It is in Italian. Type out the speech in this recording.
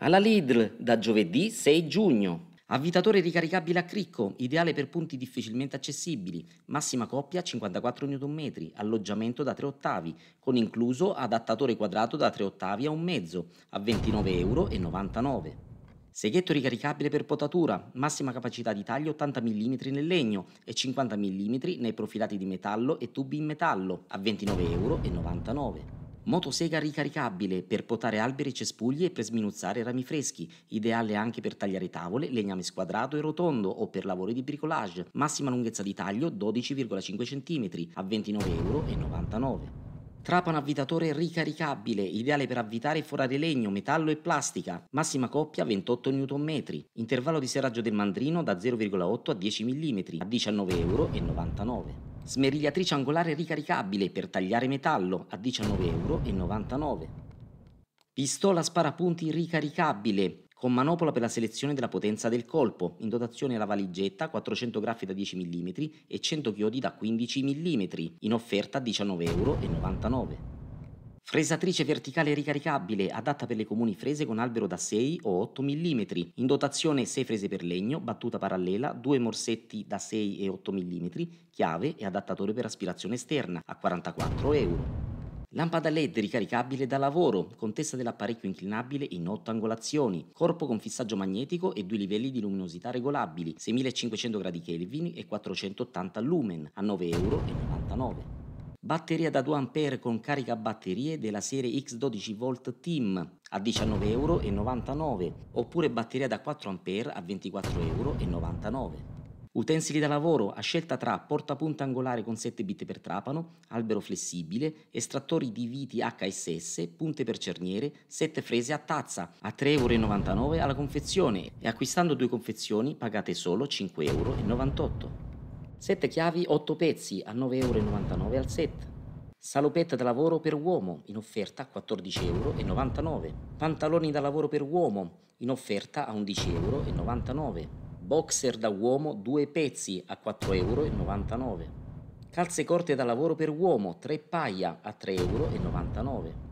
Alla Lidl da giovedì 6 giugno. Avvitatore ricaricabile a cricco, ideale per punti difficilmente accessibili, massima coppia 54 Nm, alloggiamento da 3 ottavi, con incluso adattatore quadrato da 3 ottavi a un mezzo, a 29,99 euro. Seghetto ricaricabile per potatura, massima capacità di taglio 80 mm nel legno e 50 mm nei profilati di metallo e tubi in metallo, a 29,99 euro. Motosega ricaricabile per potare alberi, cespugli e per sminuzzare rami freschi, ideale anche per tagliare tavole, legname squadrato e rotondo o per lavori di bricolage. Massima lunghezza di taglio 12,5 cm a 29,99 euro. Trapano avvitatore ricaricabile, ideale per avvitare e forare legno, metallo e plastica. Massima coppia 28 Nm. Intervallo di serraggio del mandrino da 0,8 a 10 mm a 19,99 euro. Smerigliatrice angolare ricaricabile per tagliare metallo a 19,99 euro. Pistola sparapunti ricaricabile con manopola per la selezione della potenza del colpo, in dotazione alla valigetta 400 graffi da 10 mm e 100 chiodi da 15 mm, in offerta a 19,99 euro. Fresatrice verticale ricaricabile, adatta per le comuni frese con albero da 6 o 8 mm, in dotazione 6 frese per legno, battuta parallela, 2 morsetti da 6 e 8 mm, chiave e adattatore per aspirazione esterna a 44 euro. Lampada LED ricaricabile da lavoro, con testa dell'apparecchio inclinabile in 8 angolazioni, corpo con fissaggio magnetico e due livelli di luminosità regolabili, 6500 gradi Kelvin e 480 lumen, a 9,99 euro. Batteria da 2 A con carica batterie della serie X12V Team a 19,99 euro oppure batteria da 4 A a 24,99 euro. Utensili da lavoro a scelta tra portapunta angolare con 7 bit per trapano, albero flessibile, estrattori di viti HSS, punte per cerniere, 7 frese a tazza a 3,99 euro alla confezione e acquistando due confezioni pagate solo 5,98 euro. 7 chiavi 8 pezzi a 9,99 euro al set. Salopette da lavoro per uomo in offerta a 14,99 euro. Pantaloni da lavoro per uomo in offerta a 11,99 euro. Boxer da uomo 2 pezzi a 4,99 euro. Calze corte da lavoro per uomo 3 paia a 3,99 euro.